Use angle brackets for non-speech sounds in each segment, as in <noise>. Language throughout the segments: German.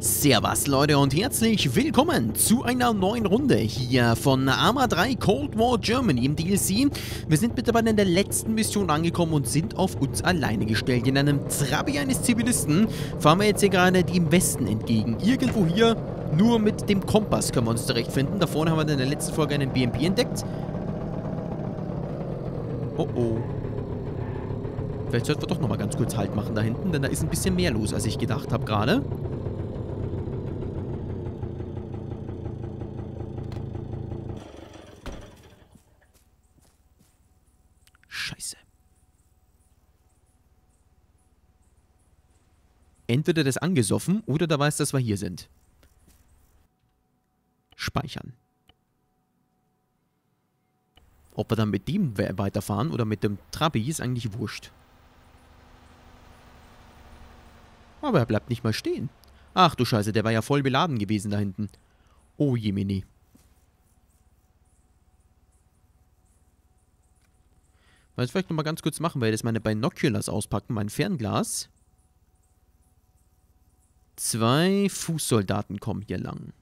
Servus Leute und herzlich willkommen zu einer neuen Runde hier von Arma 3 Cold War Germany im DLC. Wir sind mittlerweile in der letzten Mission angekommen und sind auf uns alleine gestellt. In einem Trabi eines Zivilisten fahren wir jetzt hier gerade dem Westen entgegen. Irgendwo hier, nur mit dem Kompass können wir uns zurechtfinden. Da vorne haben wir in der letzten Folge einen BMP entdeckt. Oh oh. Vielleicht sollten wir doch nochmal ganz kurz Halt machen da hinten, denn da ist ein bisschen mehr los, als ich gedacht habe gerade. Scheiße. Entweder das angesoffen oder da weiß, dass wir hier sind. Speichern. Ob wir dann mit dem weiterfahren oder mit dem Trabi ist eigentlich wurscht. Aber er bleibt nicht mal stehen. Ach du Scheiße, der war ja voll beladen gewesen da hinten. Oh Jemini. Was ich vielleicht nochmal ganz kurz machen werde, ist meine Binoculars auspacken, mein Fernglas. Zwei Fußsoldaten kommen hier lang.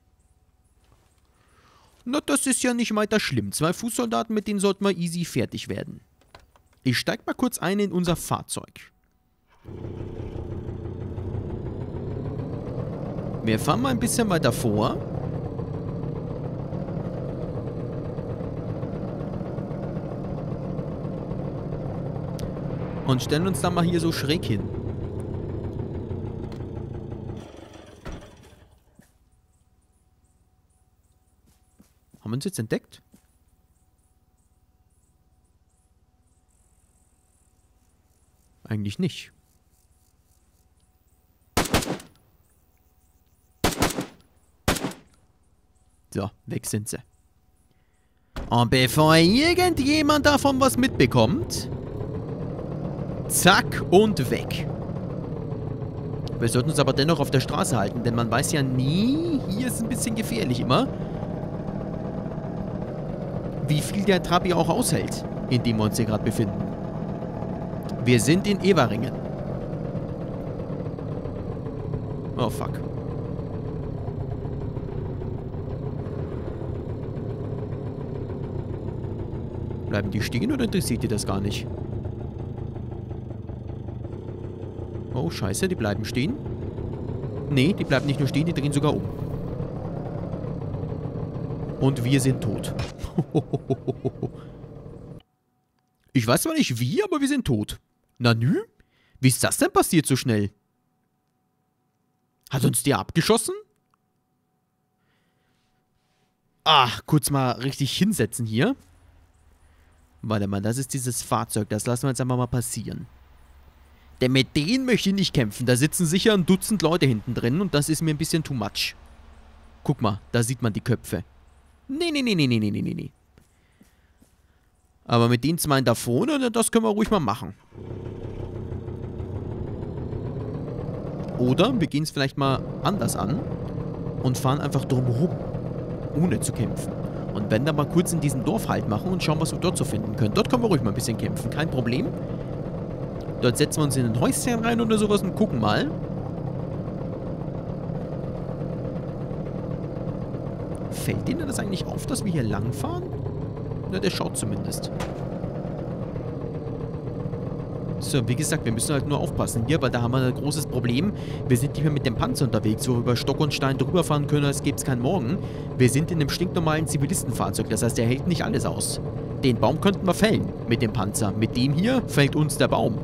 Na, das ist ja nicht weiter schlimm. Zwei Fußsoldaten, mit denen sollten wir easy fertig werden. Ich steig mal kurz ein in unser Fahrzeug. Wir fahren mal ein bisschen weiter vor. Und stellen uns dann mal hier so schräg hin. Haben wir uns jetzt entdeckt? Eigentlich nicht. So, weg sind sie. Und bevor irgendjemand davon was mitbekommt, zack und weg. Wir sollten uns aber dennoch auf der Straße halten, denn man weiß ja nie, hier ist ein bisschen gefährlich immer, wie viel der Trabi auch aushält, in dem wir uns hier gerade befinden. Wir sind in Everingen. Oh, fuck. Bleiben die stehen oder interessiert die das gar nicht? Oh, scheiße, die bleiben stehen. Nee, die bleiben nicht nur stehen, die drehen sogar um. Und wir sind tot. <laughs> ich weiß zwar nicht wie, aber wir sind tot. Na nü? Wie ist das denn passiert so schnell? Hat uns der abgeschossen? Ach, kurz mal richtig hinsetzen hier. Warte mal, das ist dieses Fahrzeug. Das lassen wir jetzt einfach mal passieren. Denn mit denen möchte ich nicht kämpfen. Da sitzen sicher ein Dutzend Leute hinten drin und das ist mir ein bisschen too much. Guck mal, da sieht man die Köpfe. Nee, nee, nee, nee, nee, nee, nee, nee. Aber mit den zwei da vorne, das können wir ruhig mal machen. Oder wir gehen es vielleicht mal anders an und fahren einfach drumherum, ohne zu kämpfen. Und wenn dann mal kurz in diesem Dorf Halt machen und schauen, was wir dort so finden können. Dort können wir ruhig mal ein bisschen kämpfen, kein Problem. Dort setzen wir uns in ein Häuschen rein oder sowas und gucken mal. Fällt denen das eigentlich auf, dass wir hier langfahren? Na, der schaut zumindest. So, wie gesagt, wir müssen halt nur aufpassen hier, weil da haben wir ein großes Problem. Wir sind nicht mehr mit dem Panzer unterwegs, wo wir über Stock und Stein drüber fahren können, als gäbe es keinen Morgen. Wir sind in einem stinknormalen Zivilistenfahrzeug, das heißt, der hält nicht alles aus. Den Baum könnten wir fällen mit dem Panzer. Mit dem hier fällt uns der Baum.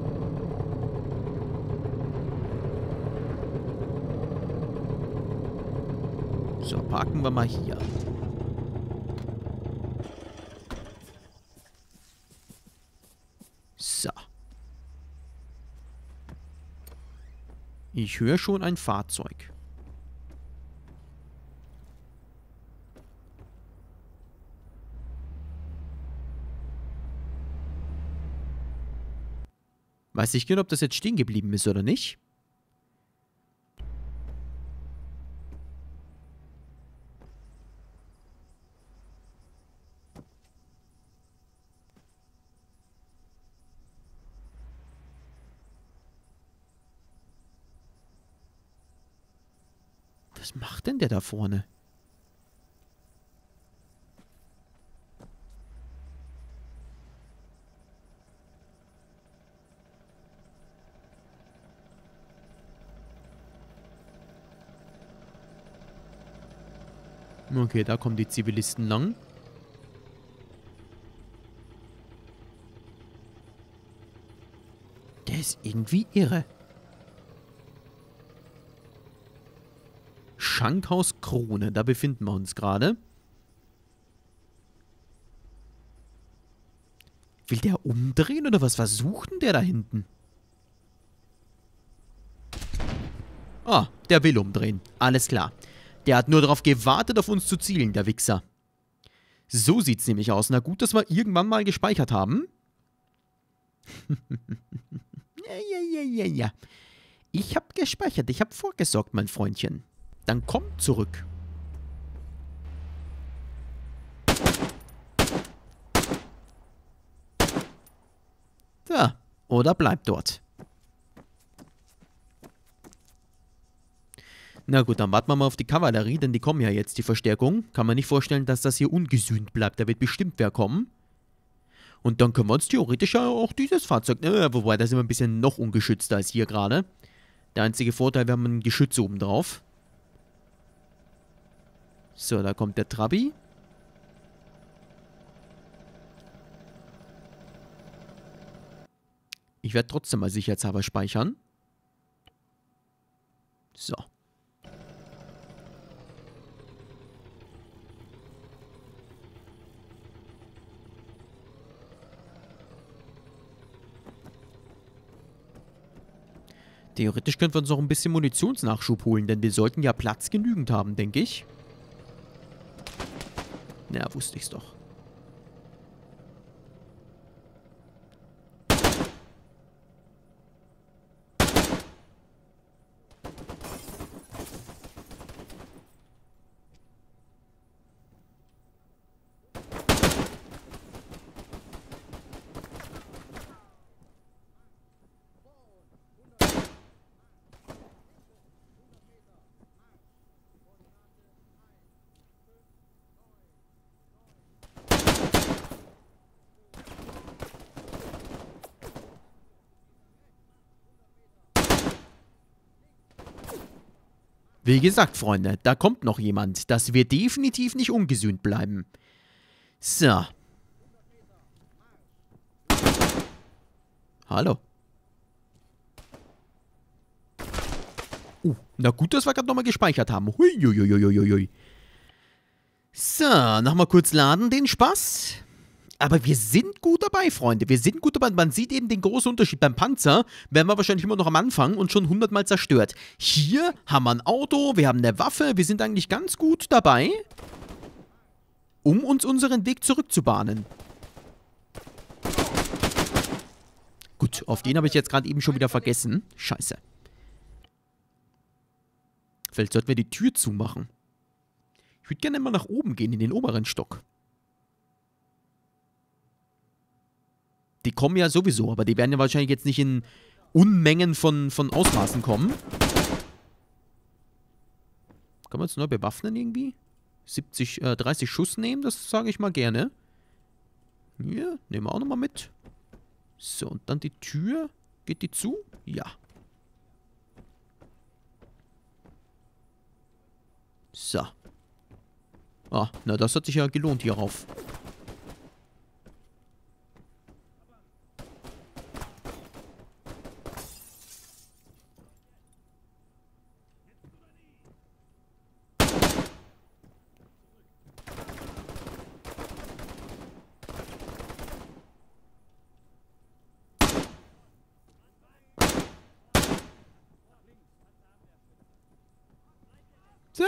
So, parken wir mal hier. So. Ich höre schon ein Fahrzeug. Weiß ich genau, ob das jetzt stehen geblieben ist oder nicht. Was macht denn der da vorne? Okay, da kommen die Zivilisten lang. Der ist irgendwie irre. Schankhaus Krone, da befinden wir uns gerade. Will der umdrehen oder was versucht denn der da hinten? Ah, der will umdrehen. Alles klar. Der hat nur darauf gewartet, auf uns zu zielen, der Wichser. So sieht's nämlich aus. Na gut, dass wir irgendwann mal gespeichert haben. <laughs> ja, ja, ja, ja, ja. Ich hab gespeichert. Ich hab vorgesorgt, mein Freundchen. Dann komm zurück. So, oder bleib dort. Na gut, dann warten wir mal auf die Kavallerie, denn die kommen ja jetzt, die Verstärkung. Kann man nicht vorstellen, dass das hier ungesühnt bleibt. Da wird bestimmt wer kommen. Und dann können wir uns theoretisch ja auch dieses Fahrzeug... Äh, wobei, da sind wir ein bisschen noch ungeschützter als hier gerade. Der einzige Vorteil, wir haben ein Geschütz oben drauf. So, da kommt der Trabi. Ich werde trotzdem mal sicherheitshalber speichern. So. Theoretisch könnten wir uns noch ein bisschen Munitionsnachschub holen, denn wir sollten ja Platz genügend haben, denke ich. Na, wusste ich's doch. Wie gesagt, Freunde, da kommt noch jemand. Das wird definitiv nicht ungesühnt bleiben. So. Hallo. Uh, na gut, dass wir gerade nochmal gespeichert haben. Huiuiuiuiui. So, nochmal kurz laden, den Spaß. Aber wir sind gut dabei, Freunde. Wir sind gut dabei. Man sieht eben den großen Unterschied. Beim Panzer werden wir wahrscheinlich immer noch am Anfang und schon hundertmal zerstört. Hier haben wir ein Auto, wir haben eine Waffe. Wir sind eigentlich ganz gut dabei, um uns unseren Weg zurückzubahnen. Gut, auf den habe ich jetzt gerade eben schon wieder vergessen. Scheiße. Vielleicht sollten wir die Tür zumachen. Ich würde gerne mal nach oben gehen, in den oberen Stock. Die kommen ja sowieso, aber die werden ja wahrscheinlich jetzt nicht in Unmengen von, von Ausmaßen kommen. Kann man uns neu bewaffnen irgendwie? 70, äh, 30 Schuss nehmen, das sage ich mal gerne. Hier, nehmen wir auch nochmal mit. So, und dann die Tür. Geht die zu? Ja. So. Ah, na, das hat sich ja gelohnt hier So.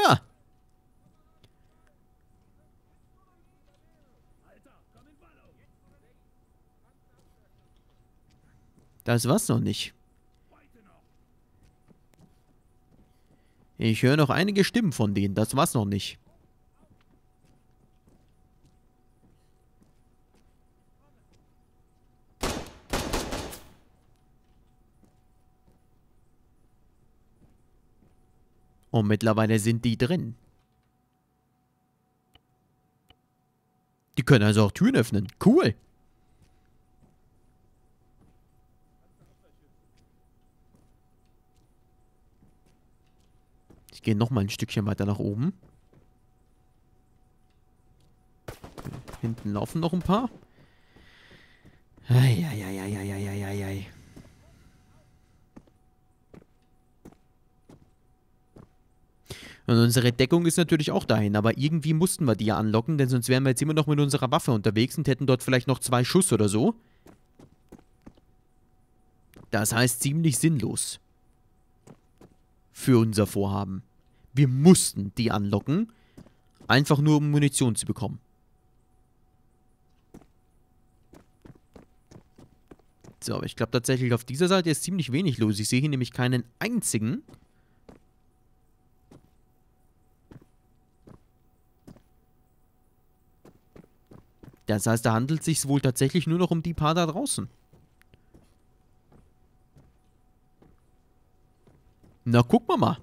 Das war's noch nicht. Ich höre noch einige Stimmen von denen. Das war's noch nicht. Und mittlerweile sind die drin. Die können also auch Türen öffnen. Cool. Ich gehe nochmal ein Stückchen weiter nach oben. Hinten laufen noch ein paar. Eieieiei. Und unsere Deckung ist natürlich auch dahin, aber irgendwie mussten wir die ja anlocken, denn sonst wären wir jetzt immer noch mit unserer Waffe unterwegs und hätten dort vielleicht noch zwei Schuss oder so. Das heißt ziemlich sinnlos. Für unser Vorhaben. Wir mussten die anlocken, einfach nur um Munition zu bekommen. So, aber ich glaube tatsächlich, auf dieser Seite ist ziemlich wenig los. Ich sehe hier nämlich keinen einzigen. Das heißt, da handelt es sich wohl tatsächlich nur noch um die paar da draußen. Na, gucken wir mal.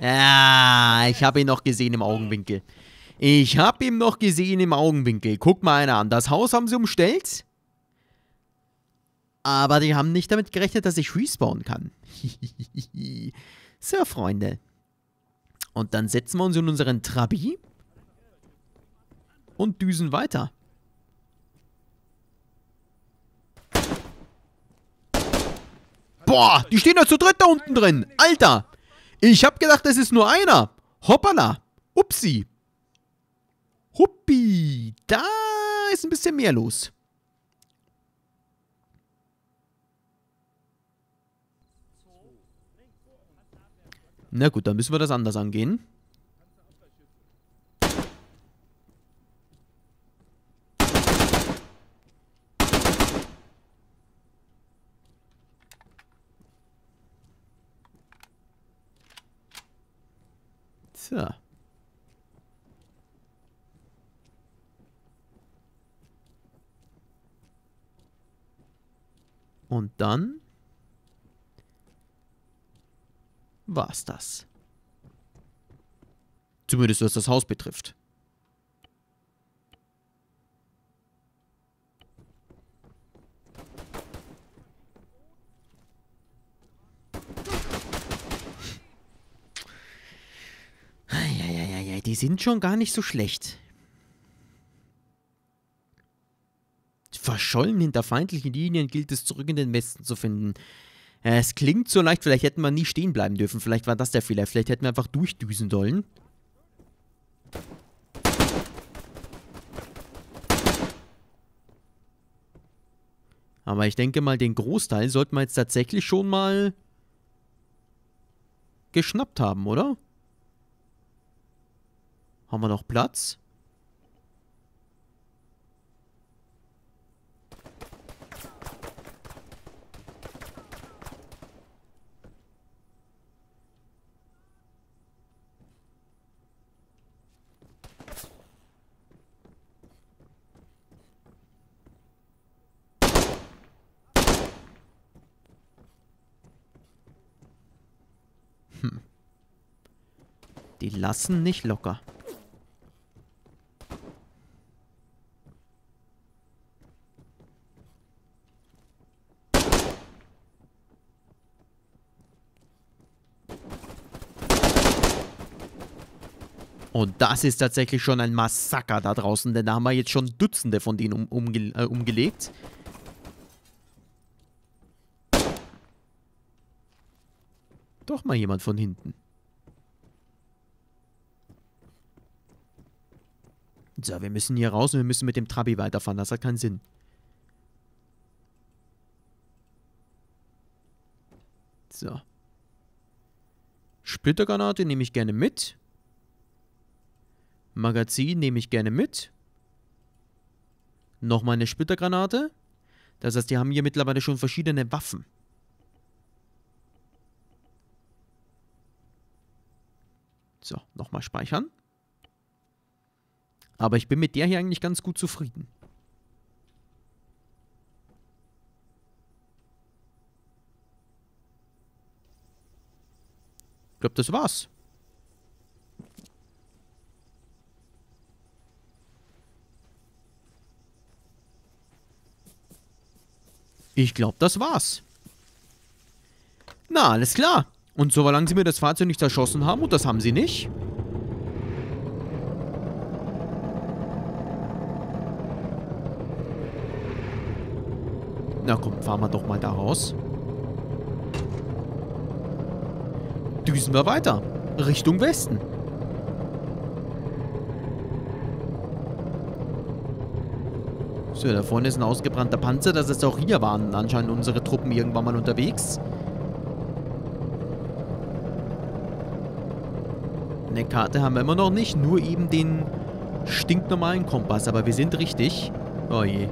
Ja, ich habe ihn noch gesehen im Augenwinkel. Ich habe ihn noch gesehen im Augenwinkel. Guck mal einer an. Das Haus haben sie umstellt. Aber die haben nicht damit gerechnet, dass ich respawnen kann. <laughs> so, Freunde. Und dann setzen wir uns in unseren Trabi. Und düsen weiter. Boah, die stehen da zu dritt da unten drin. Alter. Ich hab gedacht, das ist nur einer. Hoppala. Upsi. Huppi. Da ist ein bisschen mehr los. Na gut, dann müssen wir das anders angehen. So. Und dann war's das. Zumindest was das Haus betrifft. Die sind schon gar nicht so schlecht. Verschollen hinter feindlichen Linien gilt es zurück in den Westen zu finden. Es klingt so leicht, vielleicht hätten wir nie stehen bleiben dürfen. Vielleicht war das der Fehler. Vielleicht hätten wir einfach durchdüsen sollen. Aber ich denke mal, den Großteil sollten wir jetzt tatsächlich schon mal geschnappt haben, oder? Haben wir noch Platz? Die lassen nicht locker. Und das ist tatsächlich schon ein Massaker da draußen, denn da haben wir jetzt schon Dutzende von denen um, umge äh, umgelegt. Doch mal jemand von hinten. So, wir müssen hier raus und wir müssen mit dem Trabi weiterfahren. Das hat keinen Sinn. So. Splittergranate nehme ich gerne mit. Magazin nehme ich gerne mit. Nochmal eine Splittergranate. Das heißt, die haben hier mittlerweile schon verschiedene Waffen. So, nochmal speichern. Aber ich bin mit der hier eigentlich ganz gut zufrieden. Ich glaube, das war's. Ich glaube, das war's. Na, alles klar. Und so lange sie mir das Fahrzeug nicht zerschossen haben, und das haben sie nicht, Na komm, fahren wir doch mal da raus. Düsen wir weiter. Richtung Westen. So, da vorne ist ein ausgebrannter Panzer. Das ist auch hier waren anscheinend unsere Truppen irgendwann mal unterwegs. Eine Karte haben wir immer noch nicht, nur eben den stinknormalen Kompass. Aber wir sind richtig. Oh je.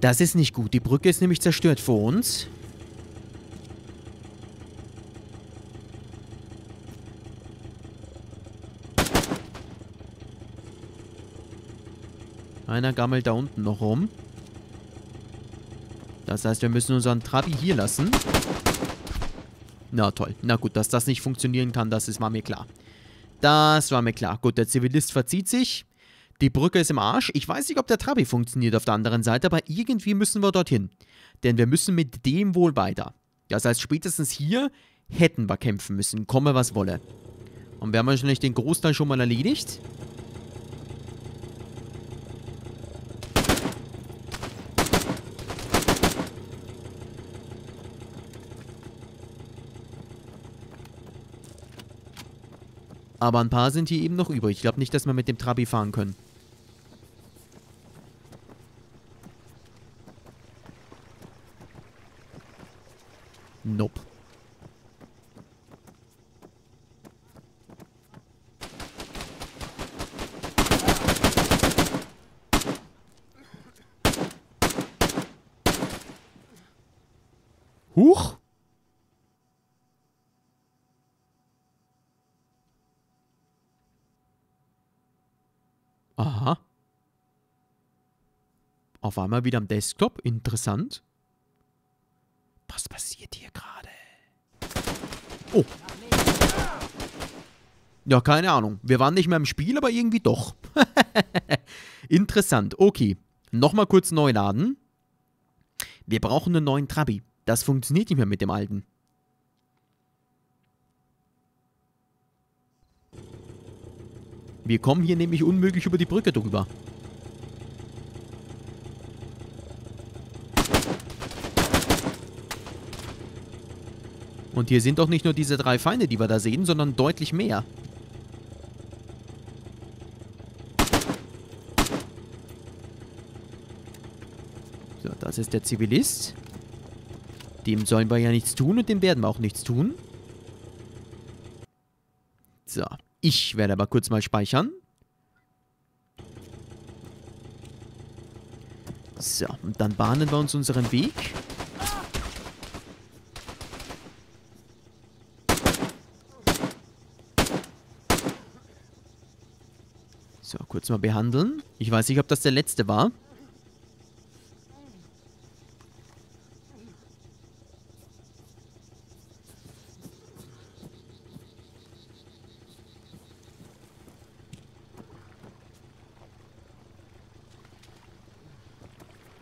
Das ist nicht gut. Die Brücke ist nämlich zerstört vor uns. Einer gammelt da unten noch rum. Das heißt, wir müssen unseren Trabi hier lassen. Na toll. Na gut, dass das nicht funktionieren kann, das ist, war mir klar. Das war mir klar. Gut, der Zivilist verzieht sich. Die Brücke ist im Arsch. Ich weiß nicht, ob der Trabi funktioniert auf der anderen Seite, aber irgendwie müssen wir dorthin. Denn wir müssen mit dem wohl weiter. Das heißt, spätestens hier hätten wir kämpfen müssen, komme was wolle. Und wir haben wahrscheinlich den Großteil schon mal erledigt. Aber ein paar sind hier eben noch übrig. Ich glaube nicht, dass wir mit dem Trabi fahren können. Nope. Huch! Aha. Auf einmal wieder am Desktop. Interessant. Was passiert hier gerade? Oh. Ja, keine Ahnung. Wir waren nicht mehr im Spiel, aber irgendwie doch. <laughs> Interessant. Okay. Nochmal kurz neu laden. Wir brauchen einen neuen Trabi. Das funktioniert nicht mehr mit dem alten. Wir kommen hier nämlich unmöglich über die Brücke drüber. Und hier sind doch nicht nur diese drei Feinde, die wir da sehen, sondern deutlich mehr. So, das ist der Zivilist. Dem sollen wir ja nichts tun und dem werden wir auch nichts tun. So, ich werde aber kurz mal speichern. So, und dann bahnen wir uns unseren Weg. So, kurz mal behandeln. Ich weiß nicht, ob das der letzte war.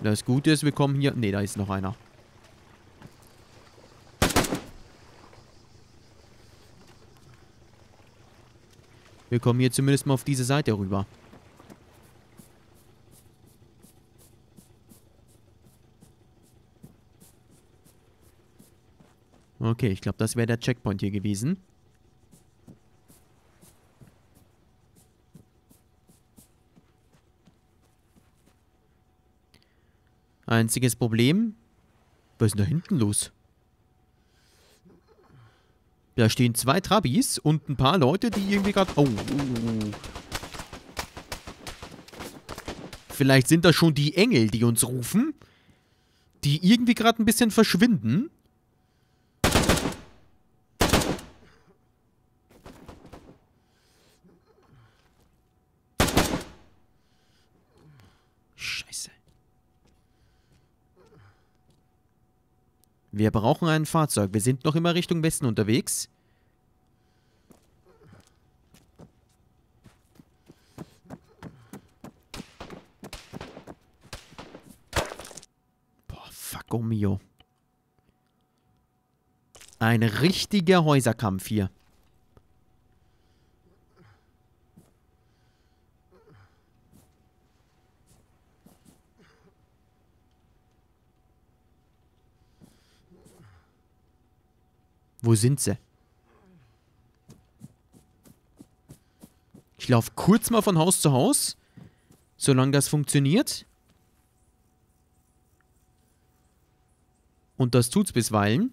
Das Gute ist, wir kommen hier... Ne, da ist noch einer. Wir kommen hier zumindest mal auf diese Seite rüber. Okay, ich glaube, das wäre der Checkpoint hier gewesen. Einziges Problem. Was ist denn da hinten los? Da stehen zwei Trabis und ein paar Leute, die irgendwie gerade... Oh, oh, oh. Vielleicht sind das schon die Engel, die uns rufen. Die irgendwie gerade ein bisschen verschwinden. Scheiße. Wir brauchen ein Fahrzeug. Wir sind noch immer Richtung Westen unterwegs. Boah, fuck oh mio. Ein richtiger Häuserkampf hier. Wo sind sie? Ich laufe kurz mal von Haus zu Haus, solange das funktioniert. Und das tut's bisweilen.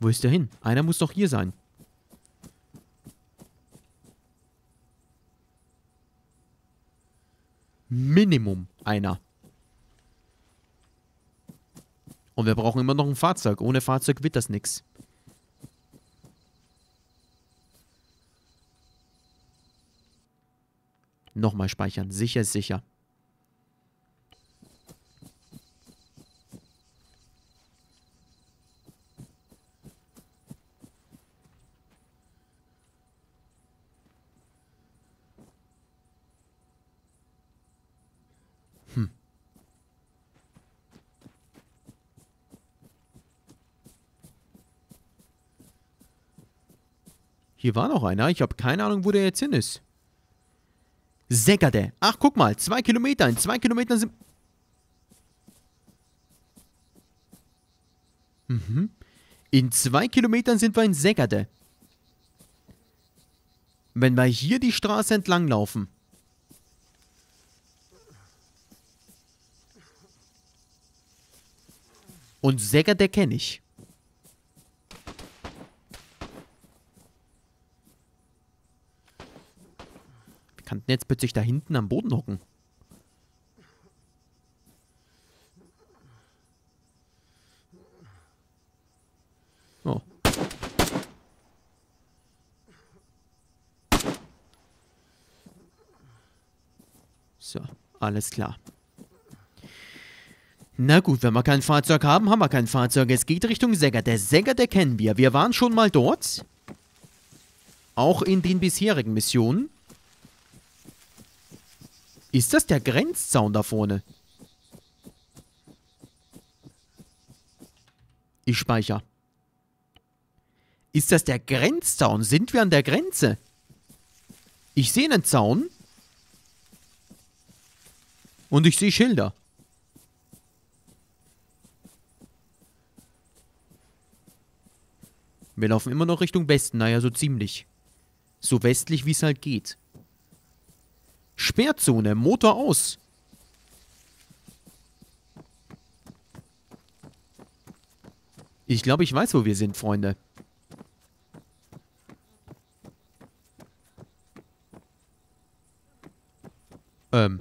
Wo ist der hin? Einer muss doch hier sein. Minimum einer. Und wir brauchen immer noch ein Fahrzeug. Ohne Fahrzeug wird das nichts. Nochmal speichern. Sicher sicher. Hier war noch einer. Ich habe keine Ahnung, wo der jetzt hin ist. Säckerte. Ach, guck mal. Zwei Kilometer. In zwei Kilometern sind... Mhm. In zwei Kilometern sind wir in Säckerte. Wenn wir hier die Straße entlang laufen. Und Säckerte kenne ich. Kann denn jetzt plötzlich da hinten am Boden hocken? Oh. So, alles klar. Na gut, wenn wir kein Fahrzeug haben, haben wir kein Fahrzeug. Es geht Richtung Säger. Der Säger, der kennen wir. Wir waren schon mal dort. Auch in den bisherigen Missionen. Ist das der Grenzzaun da vorne? Ich speichere. Ist das der Grenzzaun? Sind wir an der Grenze? Ich sehe einen Zaun. Und ich sehe Schilder. Wir laufen immer noch Richtung Westen, naja, so ziemlich. So westlich, wie es halt geht. Sperrzone, Motor aus. Ich glaube, ich weiß, wo wir sind, Freunde. Ähm.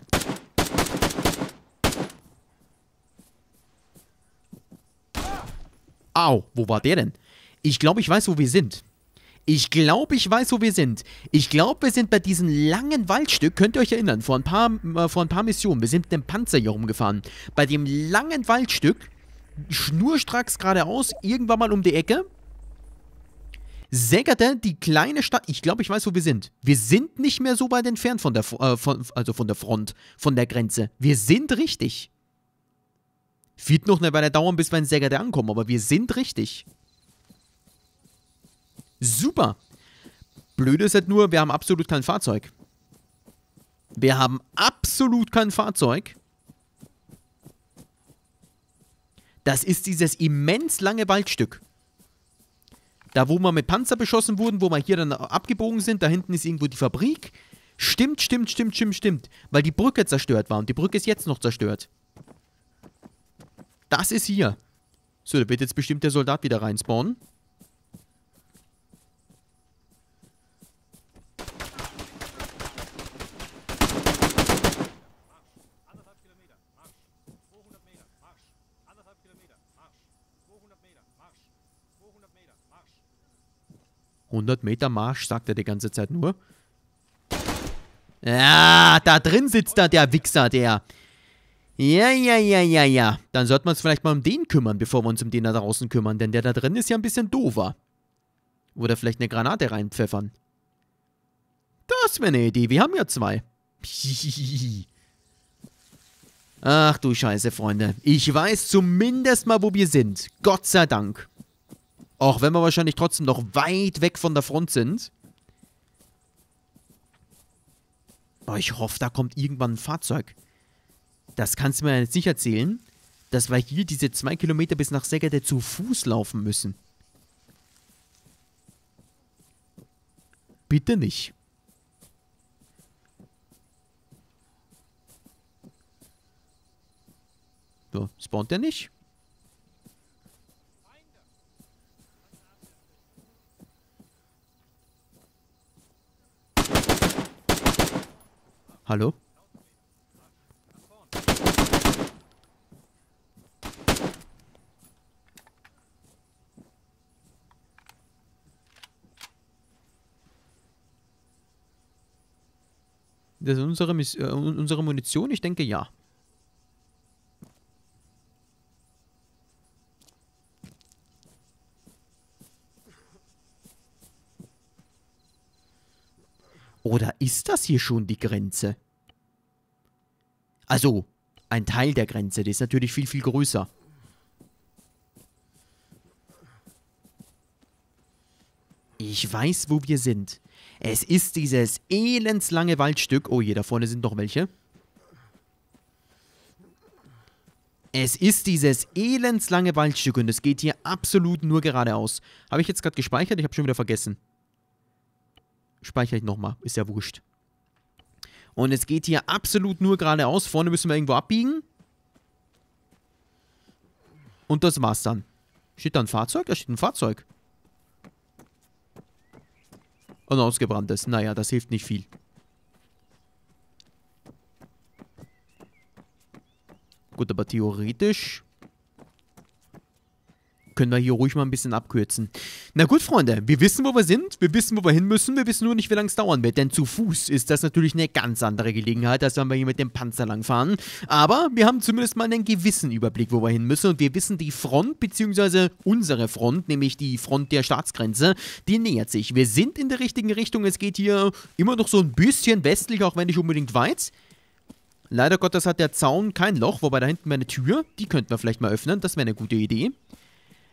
Au, wo war der denn? Ich glaube, ich weiß, wo wir sind. Ich glaube, ich weiß, wo wir sind. Ich glaube, wir sind bei diesem langen Waldstück. Könnt ihr euch erinnern? Vor ein paar, äh, vor ein paar Missionen. Wir sind mit dem Panzer hier rumgefahren. Bei dem langen Waldstück. Schnurstracks geradeaus. Irgendwann mal um die Ecke. Sägerte die kleine Stadt. Ich glaube, ich weiß, wo wir sind. Wir sind nicht mehr so weit entfernt von der, äh, von, also von der Front, von der Grenze. Wir sind richtig. Wird noch eine Weile dauern, bis wir in Sägerte ankommen, aber wir sind richtig. Super. Blöd ist halt nur, wir haben absolut kein Fahrzeug. Wir haben absolut kein Fahrzeug. Das ist dieses immens lange Waldstück. Da, wo wir mit Panzer beschossen wurden, wo wir hier dann abgebogen sind, da hinten ist irgendwo die Fabrik. Stimmt, stimmt, stimmt, stimmt, stimmt. Weil die Brücke zerstört war und die Brücke ist jetzt noch zerstört. Das ist hier. So, da wird jetzt bestimmt der Soldat wieder reinspawnen Kilometer, Marsch. 200 Meter, Marsch. Anderthalb Kilometer, Marsch. 200 Meter, Marsch. 200 Meter, Marsch. 100 Meter Marsch, sagt er die ganze Zeit nur. Ja, da drin sitzt da der Wichser, der. Ja, ja, ja, ja, ja. Dann sollten wir uns vielleicht mal um den kümmern, bevor wir uns um den da draußen kümmern, denn der da drin ist ja ein bisschen doofer. Oder vielleicht eine Granate reinpfeffern. Das wäre eine Idee, wir haben ja zwei. Ach du Scheiße, Freunde. Ich weiß zumindest mal, wo wir sind. Gott sei Dank. Auch wenn wir wahrscheinlich trotzdem noch weit weg von der Front sind. Aber ich hoffe, da kommt irgendwann ein Fahrzeug. Das kannst du mir jetzt nicht erzählen, dass wir hier diese zwei Kilometer bis nach Segede zu Fuß laufen müssen. Bitte nicht. So, spawnt der nicht? Hallo? Das ist unsere, äh, unsere Munition? Ich denke ja. Oder ist das hier schon die Grenze? Also, ein Teil der Grenze, die ist natürlich viel, viel größer. Ich weiß, wo wir sind. Es ist dieses elendslange Waldstück. Oh je, da vorne sind noch welche. Es ist dieses elendslange Waldstück und es geht hier absolut nur geradeaus. Habe ich jetzt gerade gespeichert? Ich habe schon wieder vergessen. Speichere ich nochmal. Ist ja wurscht. Und es geht hier absolut nur geradeaus. Vorne müssen wir irgendwo abbiegen. Und das war's dann. Steht da ein Fahrzeug? Da steht ein Fahrzeug. Und ausgebranntes. Naja, das hilft nicht viel. Gut, aber theoretisch können wir hier ruhig mal ein bisschen abkürzen. Na gut, Freunde, wir wissen, wo wir sind, wir wissen, wo wir hin müssen, wir wissen nur nicht, wie lange es dauern wird, denn zu Fuß ist das natürlich eine ganz andere Gelegenheit, als wenn wir hier mit dem Panzer langfahren. Aber wir haben zumindest mal einen gewissen Überblick, wo wir hin müssen und wir wissen, die Front, beziehungsweise unsere Front, nämlich die Front der Staatsgrenze, die nähert sich. Wir sind in der richtigen Richtung, es geht hier immer noch so ein bisschen westlich, auch wenn nicht unbedingt weit. Leider Gottes hat der Zaun kein Loch, wobei da hinten wäre eine Tür. Die könnten wir vielleicht mal öffnen, das wäre eine gute Idee.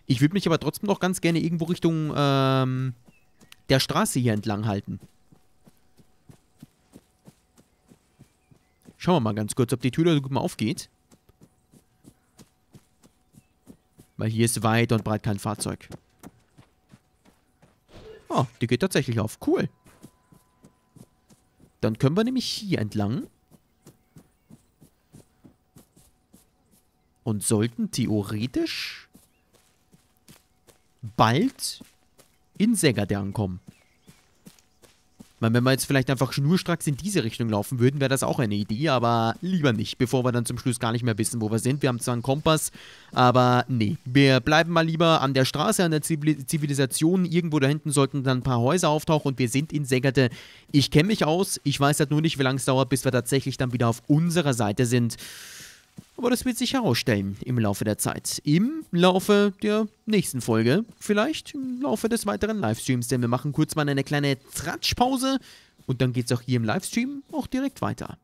Ich würde mich aber trotzdem noch ganz gerne irgendwo Richtung ähm, der Straße hier entlang halten. Schauen wir mal ganz kurz, ob die Tür da gut mal aufgeht. Weil hier ist weit und breit kein Fahrzeug. Oh, die geht tatsächlich auf. Cool. Dann können wir nämlich hier entlang. Und sollten theoretisch bald in Segade ankommen. Meine, wenn wir jetzt vielleicht einfach schnurstracks in diese Richtung laufen würden, wäre das auch eine Idee, aber lieber nicht, bevor wir dann zum Schluss gar nicht mehr wissen, wo wir sind. Wir haben zwar einen Kompass, aber nee, wir bleiben mal lieber an der Straße, an der Zivilisation. Irgendwo da hinten sollten dann ein paar Häuser auftauchen und wir sind in Segate. Ich kenne mich aus, ich weiß halt nur nicht, wie lange es dauert, bis wir tatsächlich dann wieder auf unserer Seite sind. Aber das wird sich herausstellen im Laufe der Zeit. Im Laufe der nächsten Folge. Vielleicht im Laufe des weiteren Livestreams, denn wir machen kurz mal eine kleine Tratschpause. Und dann geht es auch hier im Livestream auch direkt weiter.